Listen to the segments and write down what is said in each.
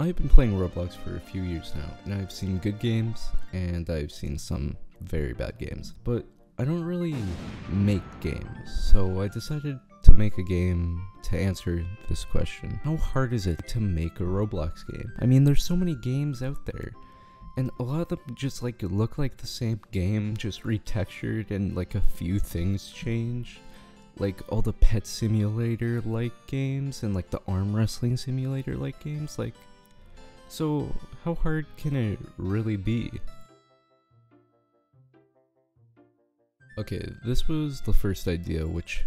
I've been playing Roblox for a few years now, and I've seen good games, and I've seen some very bad games. But I don't really make games, so I decided to make a game to answer this question. How hard is it to make a Roblox game? I mean, there's so many games out there. And a lot of them just like look like the same game, just retextured and like a few things changed like all the pet simulator like games and like the arm wrestling simulator like games like so how hard can it really be? Okay this was the first idea which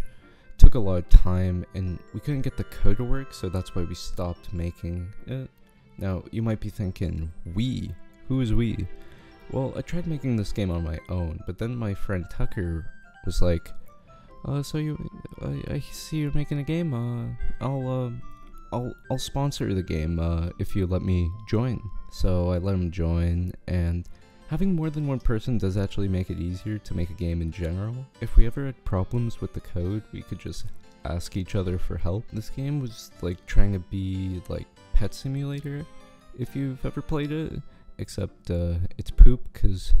took a lot of time and we couldn't get the code to work so that's why we stopped making it. Now you might be thinking we? Who is we? Well i tried making this game on my own but then my friend tucker was like uh, so you, I, I see you're making a game. Uh, I'll, uh, I'll, I'll sponsor the game. Uh, if you let me join. So I let him join, and having more than one person does actually make it easier to make a game in general. If we ever had problems with the code, we could just ask each other for help. This game was like trying to be like Pet Simulator, if you've ever played it, except uh, it's poop because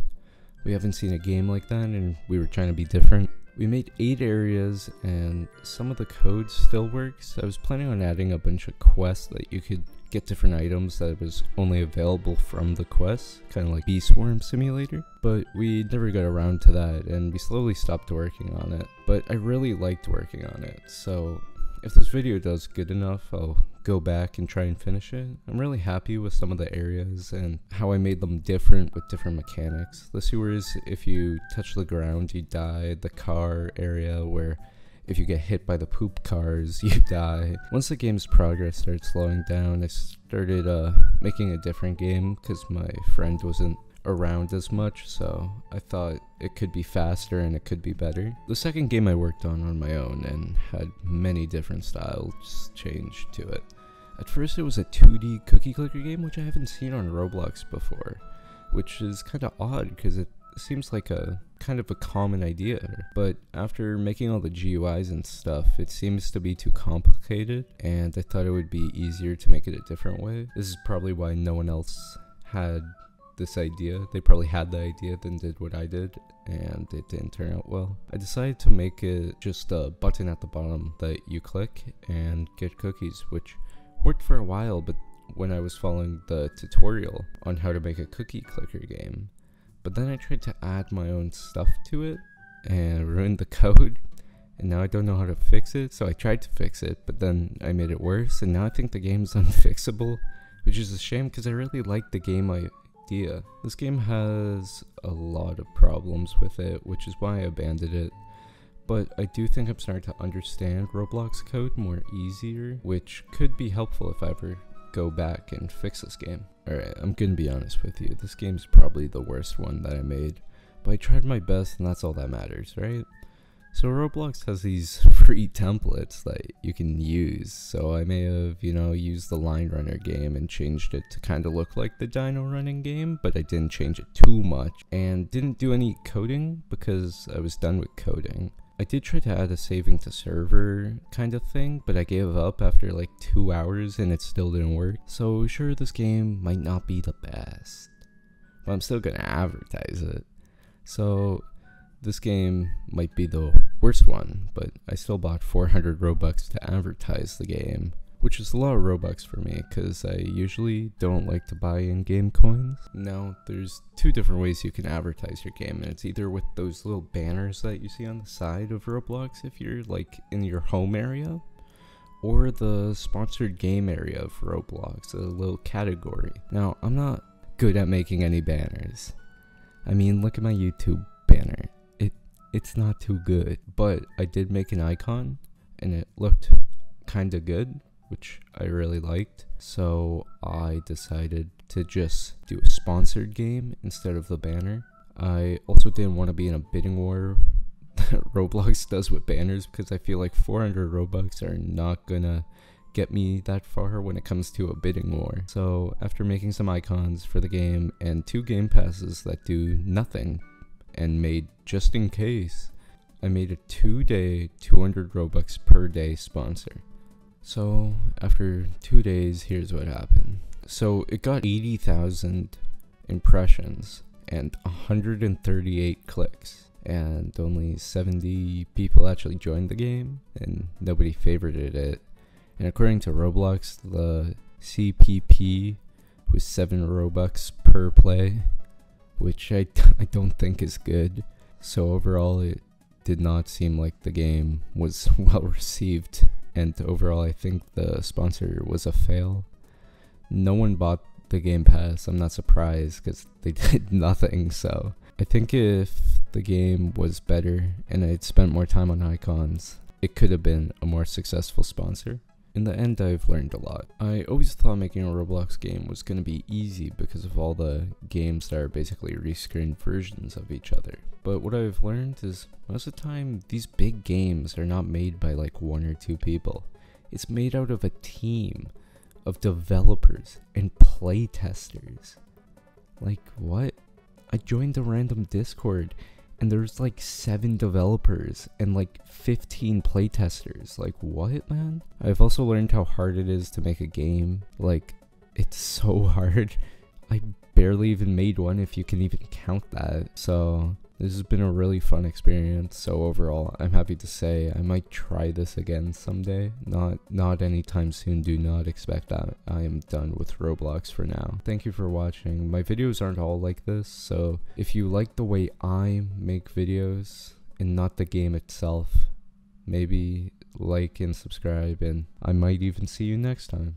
we haven't seen a game like that, and we were trying to be different. We made 8 areas and some of the code still works. I was planning on adding a bunch of quests that you could get different items that was only available from the quests, kind of like Bee Swarm Simulator. But we never got around to that and we slowly stopped working on it. But I really liked working on it, so if this video does good enough, I'll go back and try and finish it. I'm really happy with some of the areas and how I made them different with different mechanics. The sewers, if you touch the ground, you die. The car area where if you get hit by the poop cars, you die. Once the game's progress started slowing down, I started uh, making a different game because my friend wasn't around as much, so I thought it could be faster and it could be better. The second game I worked on on my own and had many different styles changed to it. At first it was a 2D cookie clicker game which I haven't seen on Roblox before, which is kind of odd because it seems like a kind of a common idea, but after making all the GUIs and stuff, it seems to be too complicated, and I thought it would be easier to make it a different way. This is probably why no one else had this idea. They probably had the idea, then did what I did, and it didn't turn out well. I decided to make it just a button at the bottom that you click and get cookies, which worked for a while, but when I was following the tutorial on how to make a cookie clicker game. But then I tried to add my own stuff to it and ruined the code. And now I don't know how to fix it, so I tried to fix it, but then I made it worse, and now I think the game's unfixable, which is a shame because I really liked the game I idea. This game has a lot of problems with it, which is why I abandoned it. But I do think I'm starting to understand Roblox code more easier, which could be helpful if I ever go back and fix this game. Alright, I'm gonna be honest with you, this game's probably the worst one that I made, but I tried my best and that's all that matters, right? So Roblox has these free templates that you can use. So I may have, you know, used the line runner game and changed it to kind of look like the dino running game, but I didn't change it too much and didn't do any coding because I was done with coding. I did try to add a saving to server kind of thing, but I gave up after like two hours and it still didn't work. So sure, this game might not be the best, but I'm still gonna advertise it. So this game might be the worst one, but I still bought 400 Robux to advertise the game, which is a lot of Robux for me because I usually don't like to buy in game coins. Now, there's two different ways you can advertise your game, and it's either with those little banners that you see on the side of Roblox if you're like in your home area, or the sponsored game area of Roblox, a little category. Now, I'm not good at making any banners. I mean, look at my YouTube banner it's not too good. But I did make an icon and it looked kind of good, which I really liked. So I decided to just do a sponsored game instead of the banner. I also didn't want to be in a bidding war that Roblox does with banners because I feel like 400 Robux are not gonna get me that far when it comes to a bidding war. So after making some icons for the game and two game passes that do nothing and made just in case. I made a two day 200 Robux per day sponsor. So after two days, here's what happened. So it got 80,000 impressions and 138 clicks and only 70 people actually joined the game and nobody favorited it. And according to Roblox, the CPP was 7 Robux per play, which I, I don't think is good. So overall it did not seem like the game was well received and overall I think the sponsor was a fail. No one bought the Game Pass. I'm not surprised because they did nothing. So I think if the game was better and I'd spent more time on icons, it could have been a more successful sponsor. In the end, I've learned a lot. I always thought making a Roblox game was going to be easy because of all the games that are basically rescreened versions of each other. But what I've learned is most of the time, these big games are not made by like one or two people. It's made out of a team of developers and playtesters. Like, what? I joined a random Discord and there's like seven developers and like 15 playtesters. Like, what, man? I've also learned how hard it is to make a game. Like, it's so hard. I barely even made one if you can even count that. So, this has been a really fun experience. So overall, I'm happy to say I might try this again someday. Not not anytime soon. Do not expect that I am done with Roblox for now. Thank you for watching. My videos aren't all like this, so if you like the way I make videos and not the game itself, maybe like and subscribe and I might even see you next time.